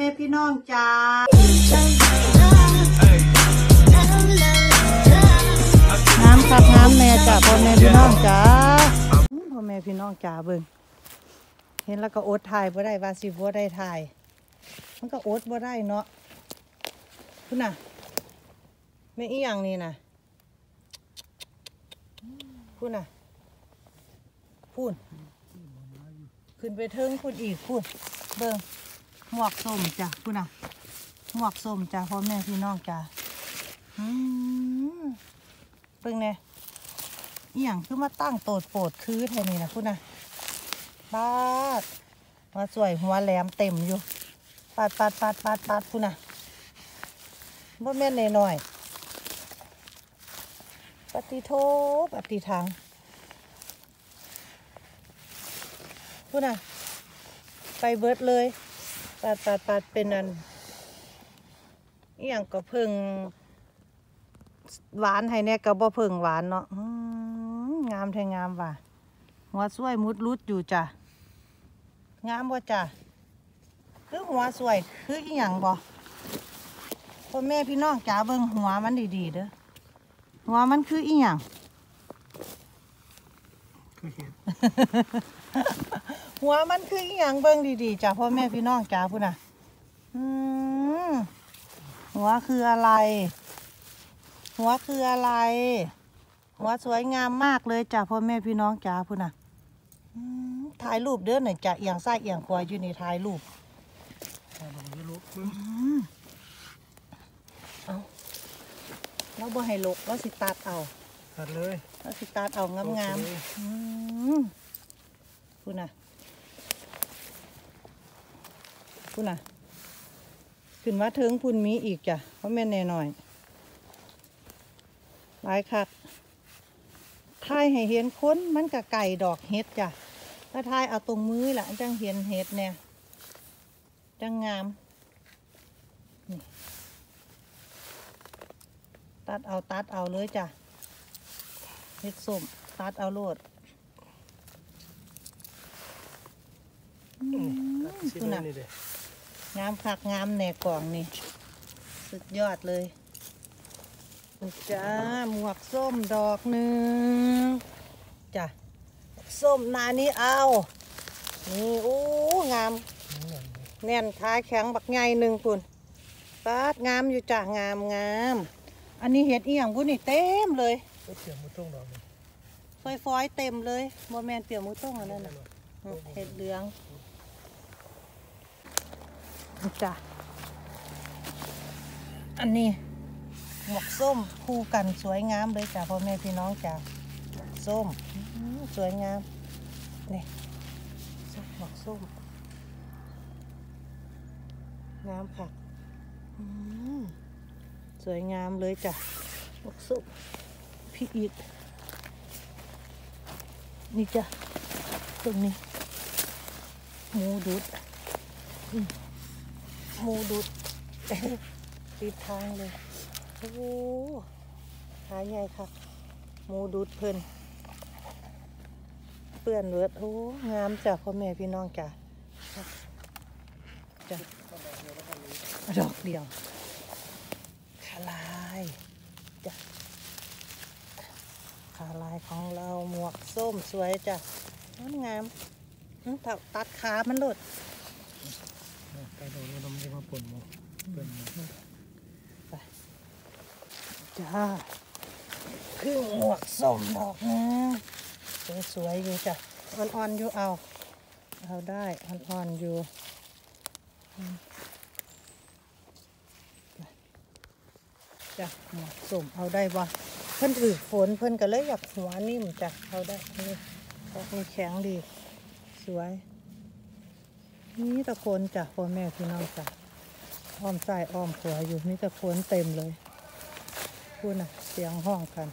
แม่พี่น้องจ้าน้ำครับน้ำแม่จ้าพ่อแม่พี่น้องจ้าพ่อแม่พี่น้องจ้าเบิ่งเห็นแล้วก็อดถ่ายบ่ได้ว่าสิบ่ได้ถ่าย มันก็อดบ่ได้เนาะคุณน่ะแม่อีหยังนี่น่ะคุณน่ะพูนขึ้นไปเทิงพูนอีกพูนเบิ่ง หมวกส้มจ้ะคุณน่ะหมวกส้มจ้ะพ่อแม่พี่น้องจ้าอืมเบิ่งแน่อีหยังคือมาตั้งโตดโปดคือแท่นี้นะคุณน่ะบาดมาสวยหัวแหลมเต็มอยู่ปาดปาดปาดปาดปาดพูน่ะบ่แม่นน้อยปฏิโทปฏิทางพูน่ะไปเบิดเลย ปาดปาดปาดเป็นอันอย่างก็เพิ่งหวานให้เนี่ยก็บ่เพิ่งหวานเนาะงามแท้งามว่ะหัวสวยมุดรุดอยู่จ้ะงามบ่จ้ะคือหัวสวยคืออีหยังบ่พ่อแม่พี่น้องจ๋าเบิ่งหัวมันดีๆเด้อหัวมันคืออีหยังหั วมันคืออีหยังเบิ่งดีๆจ้ะพ่อแม่พี่น้องจ๋าพุ่นน่ะอืมหัวคืออะไร หัวคืออะไร หัวสวยงามมากเลยจ้ะพ่อแม่พี่น้องจ๋าพุ่นน่ะอืมถ่ายรูปเด้อหน่อยจ้ะเอียงซ้ายเอียงขวาอยู่นี่ถ่ายรูปเอาเราบ่ให้ลกเราสิตัดเอา ตัดเลยเราสิตัดเอางามงามโอเคๆอืมพูดน่ะ พูดน่ะ ขึ้นมาถึงพุ่นมีอีกจ้ะเพราะแม่นแน่หน่อยหลายคักทายให้เห็นคนมันกะไก่ดอกเห็ดจ้ะถ้าทายเอาตรงมือล่ะจังเห็นเห็ดเนี่ยจังงามตัดเอาตัดเอาเลยจ้ะเฮ็ดส้มตัดเอาโลดตัดสิคุณเลน่ะยนี่เด้ งามคักงามแหนกล่องนี่ สุดยอดเลยจ้าหมวกส้มดอกหนึ่งจ้ะส้มหนานี้เอานี่โอ้งาม แน่นท้ายแข็งบักไงหนึ่งคุณปาดงามอยู่จ้ะงามงาม อันนี้เห็ดอีหยังบุนี่เต็มเลยก็เสียงมือตรงดอกนี่ฟอยฟอยๆเต็มเลยโมแมนเปียกหมูต้งอันนั้นน่ะอืมเห็ดเหลือง จ้ะอันนี้หมวกส้มคู่กันสวยงามเลยจ้ะพ่อแม่พี่น้องจ้ะส้มสวยงามนี่ส้มหมวกส้มงามค่ะอืมสวยงามเลยจ้ะหมวกส้มพี่อีกนี่จ้ะตรงนี้หมูดุดอืม มูดุดปิดทางเลย โอ้โหหาใหญ่ค่ะหมูดุดเพิ่นเปื่อนเวิร์ดโอ้งามจ้ะพ่อแม่พี่น้องจ้ะจ้ะดอกเดียวคลายจ้ะขาลายของเราหมวกส้มสวยจ้ะงามงามอื้อตัดตัดขามันหลุด ไปดอกนี้เราไม่ได้มาปนหมดเปิ้นหมดจ้าคือหมวกส้มดอกนะสวยๆอยู่จ้ะอ่อนๆอยู่เอาเอาได้อ่อนๆอยู่จ้ะหมวกส้มเอาได้บ่เพิ่นถือฝนเพิ่นก็เลยอยากหัวนิ่มจ้ะเอาได้นี่ดอกนี้แข็งดี สวย นี่ตะโคนจ้ะพ่อแม่พี่น้องจ้ะอ้อมซ้ายอ้อมขวาอยู่นี่ตะโคนเต็มเลยพูดนะเสียงห้องกัน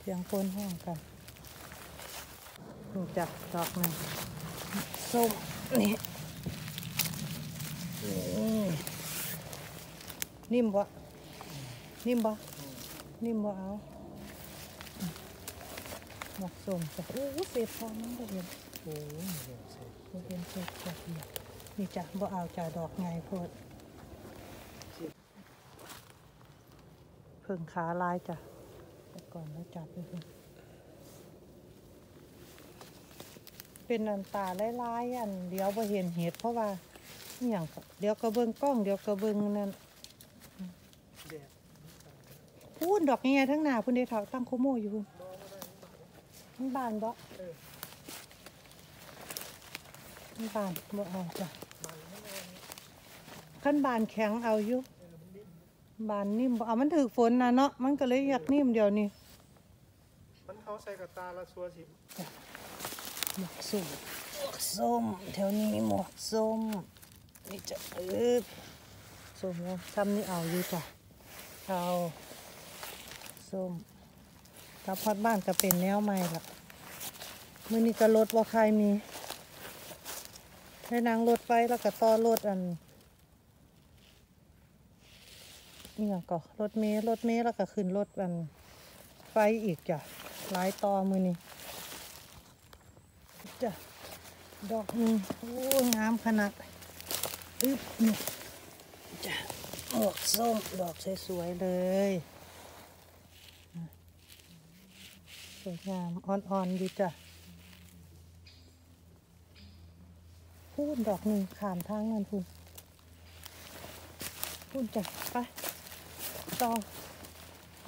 เสียงคนห้องกันนี่จ้ะดอกหนึ่งส้มนี่นี่นิ่มบ่นิ่มบ่นิ่มบ่เอา หมกส้มจ้ะโอ้เศษทองมันก็เห็นโอ้ยเดี๋ยวสิบ่เห็นสุดจักเดียวนี่จ้ะบ่เอาจ้ะดอกไงโพดเพิ่งขาลายจ้ะแต่ก่อนแล้วจับไปเพิ่งเป็นอันตาลายๆอันเดียวบ่เห็นเห็ดเพราะว่าอหย่างก็เดี๋ยวก็เบิ่งกล้องเดี๋ยวก็เบิ่งนั่นแดดพูนดอกใหญ่ๆทั้งหน้าพุ่นเด้เฒ่าตั้งโคโมอยู่พุ่น มันบานบ่มันบานบ่เอาจ้ะขั้นบานแข็งเอาอยู่บานนิ่มบ่เอามันถือฝนนะเนาะมันก็เลยอยากนิ่มเดี๋ยวนี้มันเขาใส่กับตาละชัวสิหมวกส้มหมวกส้มแถวนี้หมวกส้มนี่จะเออส้มแล้วซ้ำนี่เอาอยู่จ้ะเอาส้ม ถ้าพอดบ้านก็เป็นแนวใหม่ละมื่อนี้ก็รถว่าใครมีให้นางรถไฟแล้วก็ต่อรถอันนี่ยังก็รถเมล์รถเมล์แล้วก็ขึ้นรถอันไฟอีกจ้ะหลายต่อมือนี้จ้ะดอกนึงโอ้งามขนาดอึ๊บนี่จ้ะหมวกส้มดอกสวยๆเลยอะ สวยงามอ่อนๆดีจ้ะพูนดอกหนึ่งขามทางนั่นพูนพูนจ้ะไปต่อ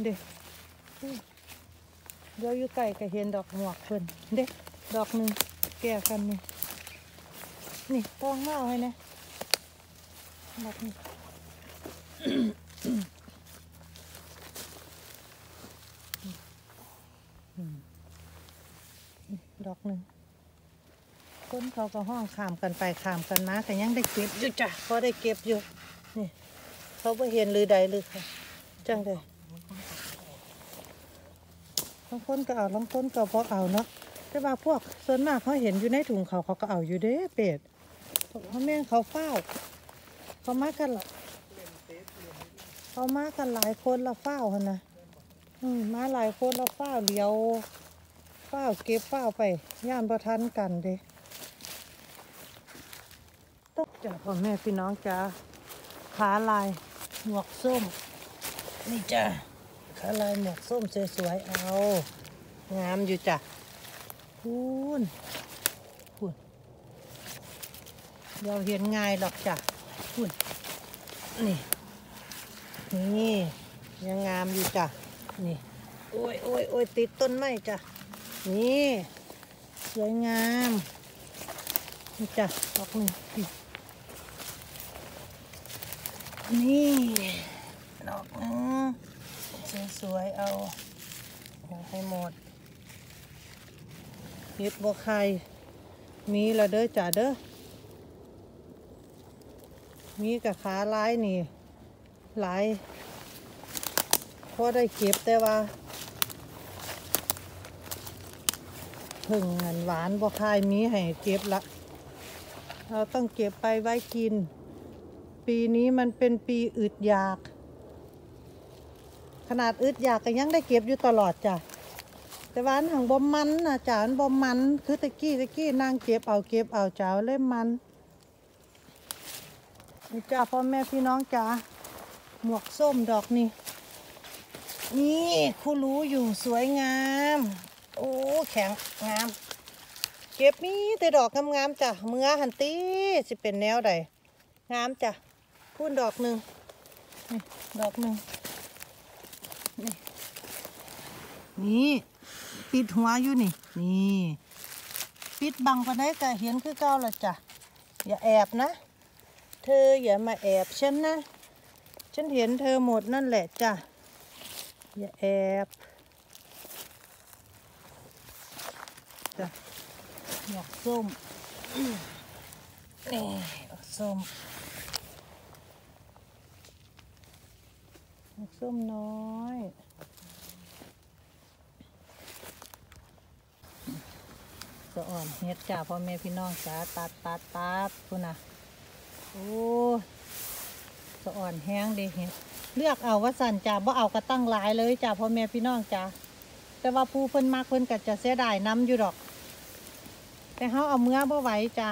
เด็กเดี๋ยวอยู่ไก่ก็เห็นดอกหมวกเพิ่นเด็กดอกหนึ่งแก่กันนี่นี่ตองมาเอาให้นะดอกนี้อืมนี่ดอกหนึ่งก้น เขาก็ห้องขามกันไปขามกันมาแต่ยังได้เก็บอยู่จ้ะพอได้เก็บอยู่นี่เขาไ่เห็นหรือใดหรือค่ะจังเลยบางคนก็เอาบางคนก็พอเอาเนาะแต่ว่าพวกส่วนมากเขาเห็นอยู่ในถุงเขาเขาก็เอาอยู่เด้เป็ดเพราะแม่งเขาเฝ้าเขามากันหรอเขามากันหลายคนละเฝ้าหันนะอืมมาหลายคนละเฝ้าเดียวเฝ้าเก็บเฝ้าไปย่านประทันกันเด้ต้อง จ้าพ่อแม่พี่น้องจ้าขาลายหมวกส้ม นี่จ้าขาลายหมวกส้มสวยๆเอางามอยู่จ้ะพูนพูนเราเห็นง่ายหรอกจ้ะพูนนี่นี่ยังงามอยู่จ้ะนี่โอ้ยโอ้ยโอ้ยติดต้นไม้จ้ะนี่สวยงามนี่จ้ะดอกหนึ่ง นี่ ดอกนึงสวยๆเอาให้หมดเฮ็ดบ่ไข่มีละเด้อจ้าเด้อ มีกับขาลายนี่หลายพอได้เก็บแต่ว่าผึ่งหวานบ่คายมีให้เก็บละ เราต้องเก็บไปไว้กิน ปีนี้มันเป็นปีอึดอยาก ขนาดอึดอยากก็ยังได้เก็บอยู่ตลอดจ้ะแต่ว่านหังบ่มันนะจ้านบ่มมัน คือตะกี้ตะกี้นางเก็บเอาเก็บเอาจ้าเล่มมันนี่จ้าพ่อแม่พี่น้องจ้าหมวกส้มดอกนี่นี่คูรู้อยู่สวยงาม โอ้แข็งงาม เก็บมีแต่ดอกงามๆจ้ะเมื่อหันตีสิเป็นแนวใดงามจ้ะ พูนดอกหนึ่งนี่ดอกหนึ่งนี่นี่ปิดหัวอยู่นี่ นี่ปิดบังก็ได้ก็เห็นคือเก้าละจ้ะอย่าแอบนะ เธออย่ามาแอบฉันนะ ฉันเห็นเธอหมดนั่นแหละจ้ะอย่าแอบจ้ะหมวกส้มนี่หมวกส้ม หมวกส้มน้อยสะอ่อนเฮ็ดจ้าพ่อแม่พี่น้องจ้าตัดตัดตัดคุณนะโอ้ยสะอ่อนแห้งเดีเฮ็ดเลือกเอาว่าสันจ้าบ่เอากระตั้งหลายเลยจ้าพ่อแม่พี่น้องจ้าแต่ว่าผู้เพิ่นมากเพิ่นก็จะเสียดายน้ำอยู่ดอก แต่เฮาเอาเมื่อบ่ไหวจ้า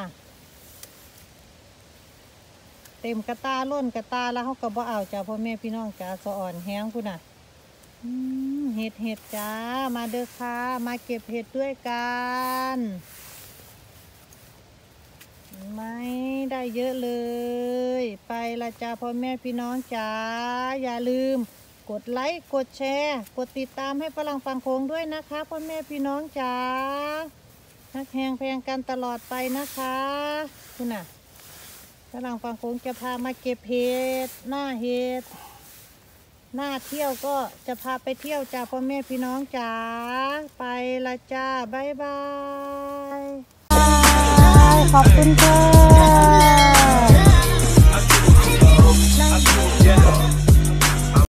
เต็มกระตาล้นกระตาแล้วเขาก็บ่เอาจ้าพ่อแม่พี่น้องจ้าสะอ่อนแห้งพุ่นน่ะเห็ดเห็ดจ้า มาเด้อค่ะ มาเก็บเห็ดด้วยกันไหมได้เยอะเลย ไปละจ้าพ่อแม่พี่น้องจ้า อย่าลืม กดไลค์กดแชร์ กดติดตามให้ฝรั่งฟังโค้งด้วยนะคะพ่อแม่พี่น้องจ้านักแหงแพงกันตลอดไปนะคะ คุณน่ะ กำลังฟังคงจะพามาเก็บเห็ดหน้าเห็ดหน้าเที่ยวก็จะพาไปเที่ยวจ้าพ่อแม่พี่น้องจ๋าไปละจ้าบ๊ายบาย ขอบคุณค่ะ